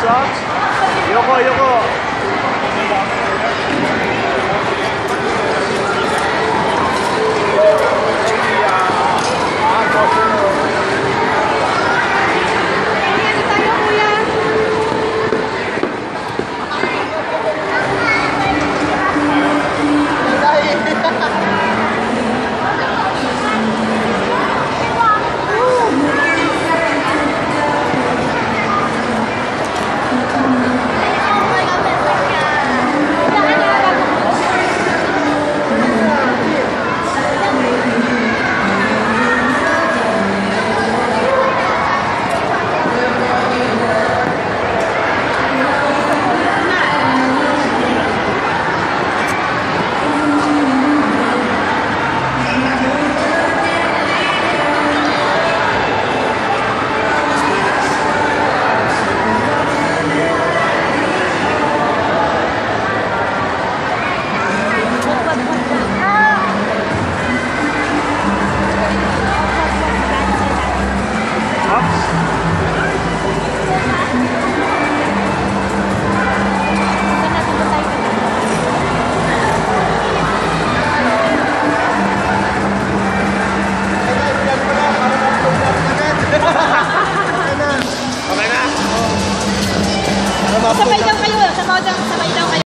써? 요거 요거